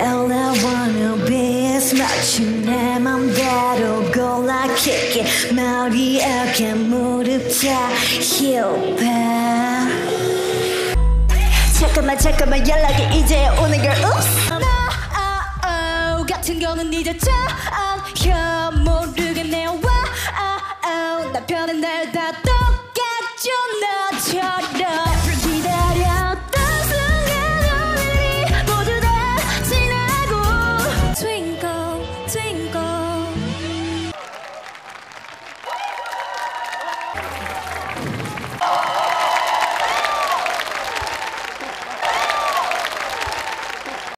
All I wanna be is 맞춤 내 맘대로 골라 kick it 머리 어깨 무릎 다 힙해 잠깐만 잠깐만 연락이 이제 오는 걸. Oops. 나 아, 어, 같은 거는 잊었죠 혀 모르겠네요 와 아, 어, 남편은 날다 똑같죠. 너처럼 Aplausos